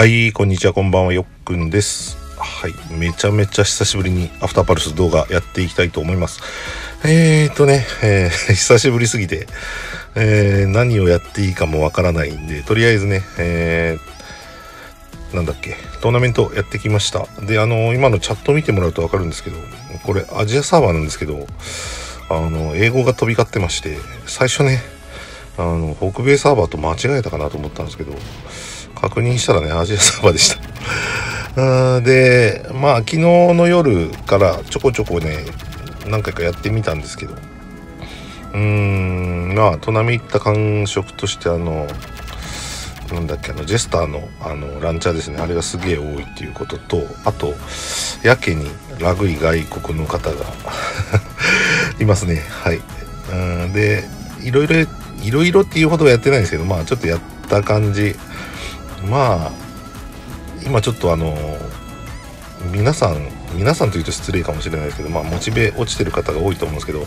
はい、こんにちは、こんばんは、よっくんです。はい、めちゃめちゃ久しぶりにアフターパルス動画やっていきたいと思います。えーとね、えー 久しぶりすぎて、えー何をやっていいかもわからないんで、とりあえずね、えーなんだっけ、トーナメントやってきました。で、あの今のチャット見てもらうとわかるんですけど、これアジアサーバーなんですけど、あの、英語が飛び交ってまして、最初ね、あの、北米サーバーと間違えたかなと思ったんですけど、確認したらね、アジアサーバーでした。あーで、まあ、昨日の夜からちょこちょこね、何回かやってみたんですけど、うーん、まあ、トナミ行った感触として、あの、なんだっけ、あの、ジェスターの、あの、ランチャーですね。あれがすげえ多いっていうことと、あと、やけにラグい外国の方が いますね。はい。うんで、いろいろ、いろいろっていうほどはやってないんですけど、まあ、ちょっとやった感じ、まあ、今ちょっとあの、皆さん、皆さんというと失礼かもしれないですけど、まあ、モチベ落ちてる方が多いと思うんですけど、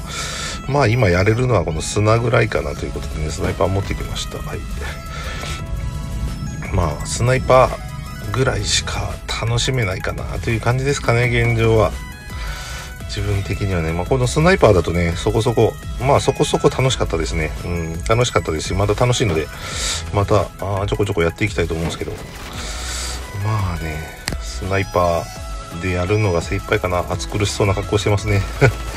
まあ、今やれるのはこの砂ぐらいかなということでね、スナイパー持ってきました。はい。まあ、スナイパーぐらいしか楽しめないかなという感じですかね、現状は。自分的にはね、まあ、このスナイパーだとね、そこそこ、まあそこそこ楽しかったですね。うん、楽しかったですし、また楽しいので、また、あちょこちょこやっていきたいと思うんですけど、まあね、スナイパーでやるのが精一杯かな。暑苦しそうな格好してますね。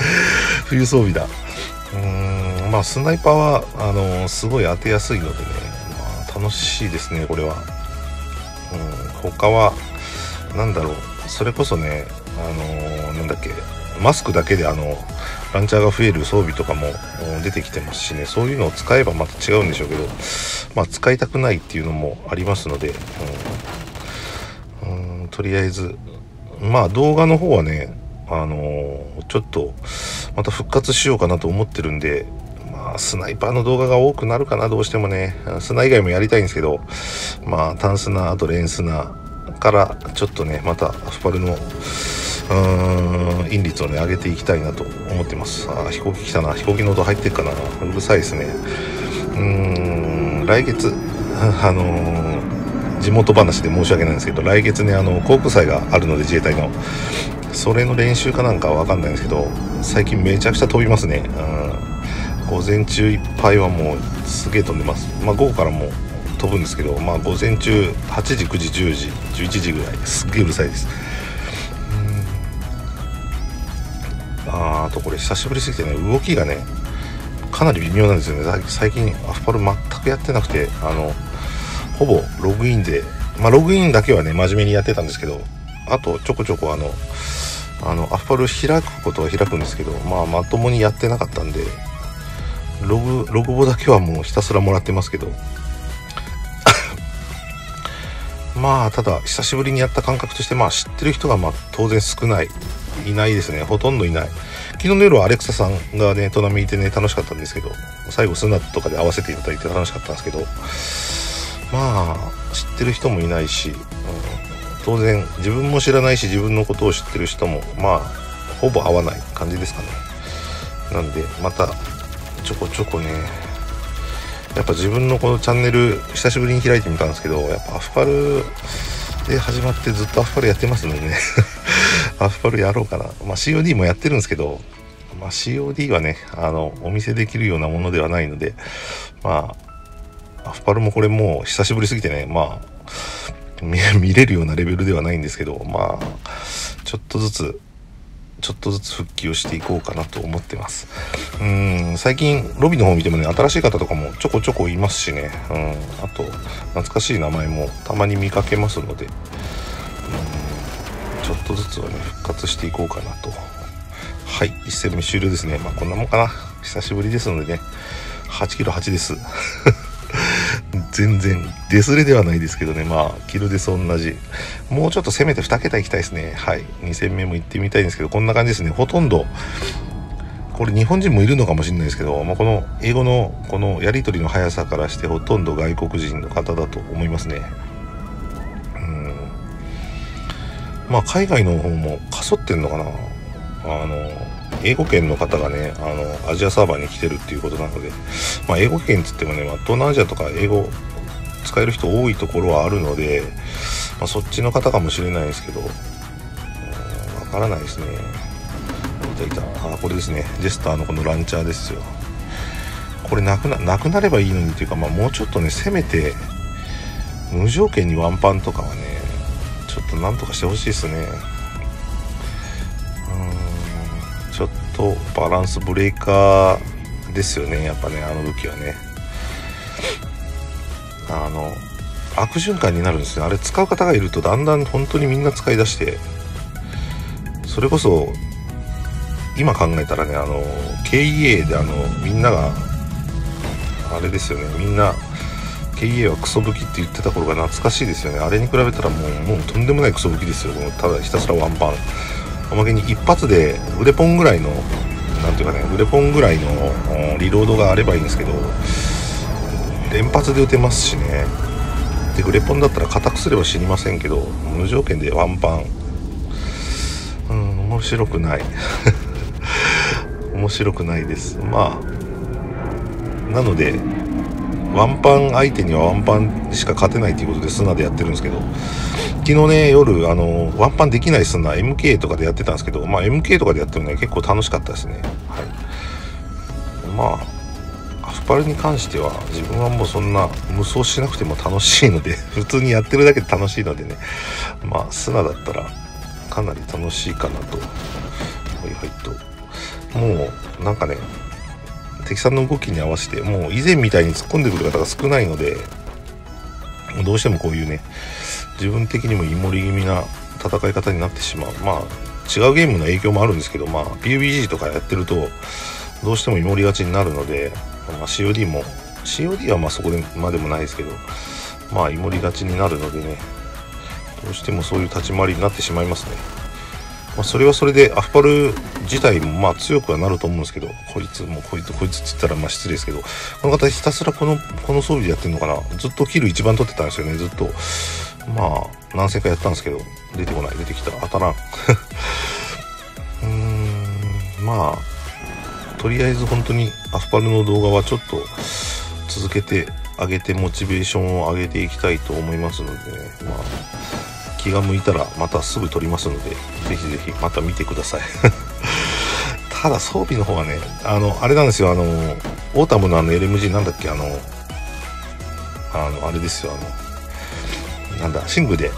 冬装備だ。うーん、まあスナイパーは、あのすごい当てやすいのでね、まあ楽しいですね、これは。うん、他は、なんだろう、それこそね、あのなんだっけ、マスクだけであの、ランチャーが増える装備とかも出てきてますしね、そういうのを使えばまた違うんでしょうけど、まあ使いたくないっていうのもありますので、うん、うんとりあえず、まあ動画の方はね、あのーちょっとまた復活しようかなと思ってるんで、まあスナイパーの動画が多くなるかな、どうしてもね。スナ以外もやりたいんですけど、まあ単スナ、あとレンスナからちょっとね、またアフパルの、うーん、引率をね、上げていきたいなと思ってます。あ飛行機来たな。飛行機の音入ってるかな。うるさいですね。うん、来月、あのー地元話で申し訳ないんですけど、来月ね、あの、航空祭があるので、自衛隊の。それの練習かなんかわかんないんですけど、最近めちゃくちゃ飛びますね。うん。午前中いっぱいはもう、すげえ飛んでます。まあ、午後からも飛ぶんですけど、まあ、午前中、8時、9時、10時、11時ぐらい、すっげえうるさいです。ああとこれ久しぶりすぎてね、動きがね、かなり微妙なんですよね。最近、アフパル全くやってなくて、あの、ほぼログインで、まあ、ログインだけはね、真面目にやってたんですけど、あと、ちょこちょこあの、あの、アフパル開くことは開くんですけど、まあ、まともにやってなかったんで、ログ、ログボだけはもうひたすらもらってますけど、まあ、ただ、久しぶりにやった感覚として、まあ、知ってる人が、まあ、当然少ない。いないですね。ほとんどいない。昨日の夜はアレクサさんがね、トナミいてね、楽しかったんですけど、最後スナッとかで合わせていただいて楽しかったんですけど、まあ、知ってる人もいないし、うん当然、自分も知らないし、自分のことを知ってる人も、まあ、ほぼ合わない感じですかね。なんで、また、ちょこちょこね、やっぱ自分のこのチャンネル、久しぶりに開いてみたんですけど、やっぱアフパルで始まってずっとアフパルやってますのでね、アフパルやろうかな。まあ COD もやってるんですけど、まあ COD はね、あの、お見せできるようなものではないので、まあ、アフパルもこれもう久しぶりすぎてね、まあ、見れるようなレベルではないんですけど、まあ、ちょっとずつ、ちょっとずつ復帰をしていこうかなと思ってます。うん、最近、ロビーの方見てもね、新しい方とかもちょこちょこいますしね、うん、あと、懐かしい名前もたまに見かけますので、とずつはね、復活していこうかなと。はい、1戦目終了ですね。まあ、こんなもんかな。久しぶりですのでね、8キロ8です。全然、デスレではないですけどね、まあ、キルデス同じ。もうちょっと攻めて2桁いきたいですね。はい。2戦目も行ってみたいんですけど、こんな感じですね。ほとんど、これ日本人もいるのかもしれないですけど、まあ、この英語のこのやり取りの速さからしてほとんど外国人の方だと思いますね。まあ、海外の方もかそってんのかな。あの、英語圏の方がね、あの、アジアサーバーに来てるっていうことなので、まあ、英語圏っつってもね、まあ、東南アジアとか英語使える人多いところはあるので、まあ、そっちの方かもしれないですけどわからないですね。いたいたあこれですね。ジェスターのこのランチャーですよ。これなくななくなればいいのにっていうか、まあ、もうちょっとねせめて無条件にワンパンとかはねちょっとなんとかしてほしいですね。うんちょっとバランスブレーカーですよねやっぱねあの武器はね。あの悪循環になるんですね。あれ使う方がいるとだんだん本当にみんな使い出してそれこそ今考えたらねあの KEA であのみんながあれですよねみんな KA はクソ武器って言ってた頃が懐かしいですよね。あれに比べたらもうもうとんでもないクソ武器ですよ。もうただひたすらワンパン。おまけに一発で腕ポンぐらいの何ていうかね腕ポンぐらいのリロードがあればいいんですけど連発で撃てますしね。でグレポンだったら硬くすれば死にませんけど無条件でワンパン。うん面白くない。面白くないです。まあなのでワンパン相手にはワンパンしか勝てないということで砂でやってるんですけど昨日ね夜あのワンパンできない砂 MK とかでやってたんですけどまあ MK とかでやってもね結構楽しかったですね。はい。まあアフパルに関しては自分はもうそんな無双しなくても楽しいので 普通にやってるだけで楽しいのでねまあ砂だったらかなり楽しいかなとはいはいと。もうなんかね敵さんの動きに合わせてもう以前みたいに突っ込んでくる方が少ないのでどうしてもこういうね自分的にもイモリ気味な戦い方になってしまうまあ違うゲームの影響もあるんですけどまあ PUBG とかやってるとどうしてもイモりがちになるので、まあ、COD も COD はまあそこでまでもないですけどまあイモりがちになるのでねどうしてもそういう立ち回りになってしまいますね。まあ、それはそれでアフパル自体もまあ強くはなると思うんですけどこいつもこいつこいつって言ったらまあ失礼ですけどこの方ひたすらこのこの装備でやってるのかな？ずっとキル一番取ってたんですよね。ずっとまあ何戦かやったんですけど出てこない出てきた。当たらん。うーんまあとりあえず本当にアフパルの動画はちょっと続けてあげてモチベーションを上げていきたいと思いますのでねまあ気が向いたらまたすぐ撮りますのでぜひぜひまた見てください。ただ装備の方はねあのあれなんですよ。あのオータムのあの LMG なんだっけ？あのあのあれですよ。あのなんだ寝具で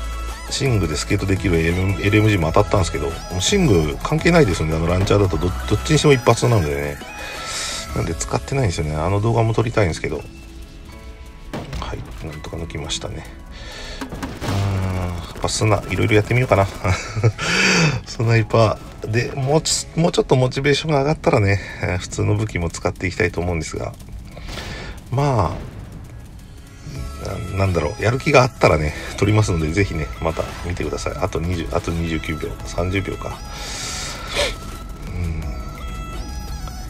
寝具でスケートできる LMG も当たったんですけど寝具関係ないですよね。あのランチャーだとどっちにしても一発なのでね。なんで使ってないんですよね。あの動画も撮りたいんですけど。はいなんとか抜きましたね。ぱ砂いろいろやってみようかな。スナイパーでもうちもうちょっとモチベーションが上がったらね普通の武器も使っていきたいと思うんですが。まあなんだろうやる気があったらね撮りますので是非ねまた見てください。あと20あと29秒30秒か。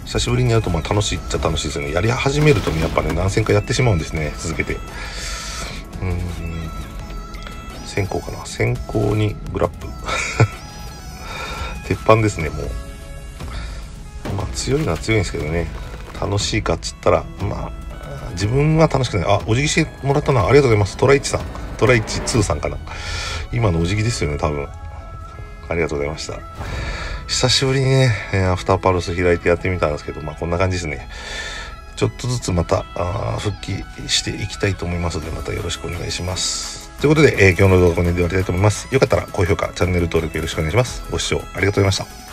久しぶりにやるとまあ楽しいっちゃ楽しいですよね。やり始めるとねやっぱね何戦かやってしまうんですね続けて。うん。先行かな？先行にグラップ。鉄板ですねもう。まあ強いのは強いんですけどね。楽しいかっつったらまあ自分は楽しくない。あお辞儀してもらったな。ありがとうございます。トライチさん。トライチ2さんかな。今のお辞儀ですよね多分。ありがとうございました。久しぶりにねアフターパルス開いてやってみたんですけどまあこんな感じですね。ちょっとずつまた復帰していきたいと思いますのでまたよろしくお願いします。ということで、えー、今日の動画はこの辺で終わりたいと思います。よかったら高評価、チャンネル登録よろしくお願いします。ご視聴ありがとうございました。